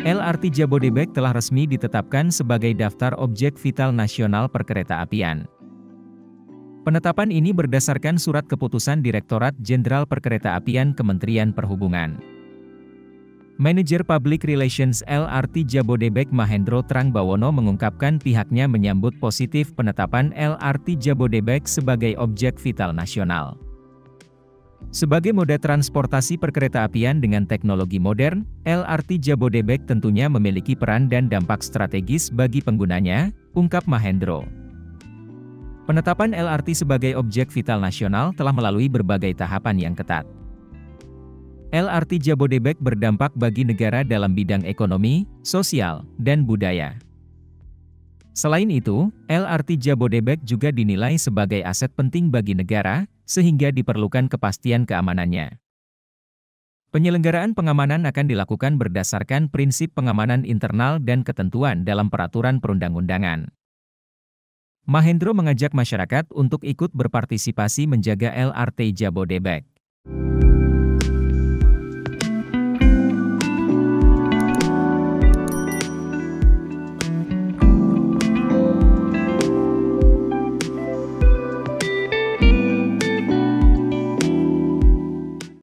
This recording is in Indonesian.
LRT Jabodebek telah resmi ditetapkan sebagai daftar objek vital nasional perkeretaapian. Penetapan ini berdasarkan surat keputusan Direktorat Jenderal Perkeretaapian Kementerian Perhubungan. Manager Public Relations LRT Jabodebek Mahendro Trangbawono mengungkapkan pihaknya menyambut positif penetapan LRT Jabodebek sebagai objek vital nasional. Sebagai moda transportasi perkeretaapian dengan teknologi modern, LRT Jabodebek tentunya memiliki peran dan dampak strategis bagi penggunanya, ungkap Mahendro. Penetapan LRT sebagai objek vital nasional telah melalui berbagai tahapan yang ketat. LRT Jabodebek berdampak bagi negara dalam bidang ekonomi, sosial, dan budaya. Selain itu, LRT Jabodebek juga dinilai sebagai aset penting bagi negara, sehingga diperlukan kepastian keamanannya. Penyelenggaraan pengamanan akan dilakukan berdasarkan prinsip pengamanan internal dan ketentuan dalam peraturan perundang-undangan. Mahendro mengajak masyarakat untuk ikut berpartisipasi menjaga LRT Jabodebek.